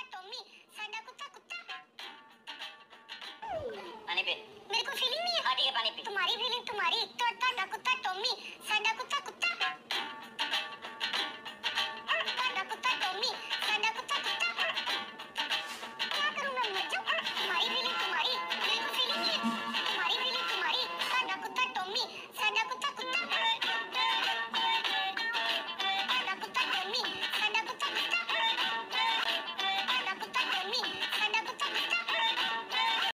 कुत्ता टॉमी साडा कुत्ता कुत्ता पानी पी मेरे को फीलिंग नहीं है। हाँ ठीक है